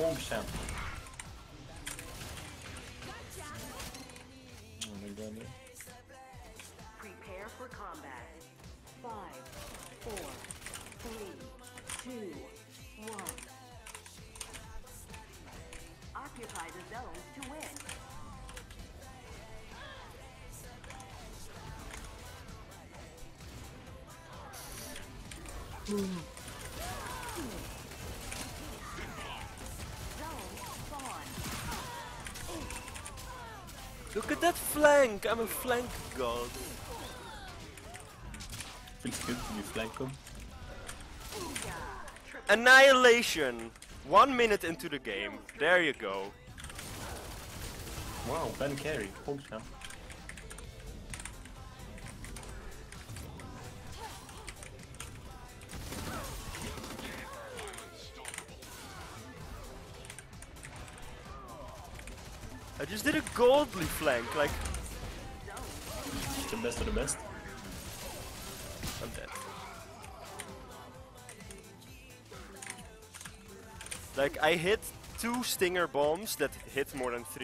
Pogchamp. Oh my god. Prepare for combat. Five, four, three, two, one. Occupy the zones to win. Zone Look at that flank! I'm a flank god. Feels good to be flankum. Annihilation! One minute into the game. There you go. Wow, Ben carry. Pogchamp. I just did a godly flank, like The best of the best. I'm dead. Like I hit two stinger bombs that hit more than three.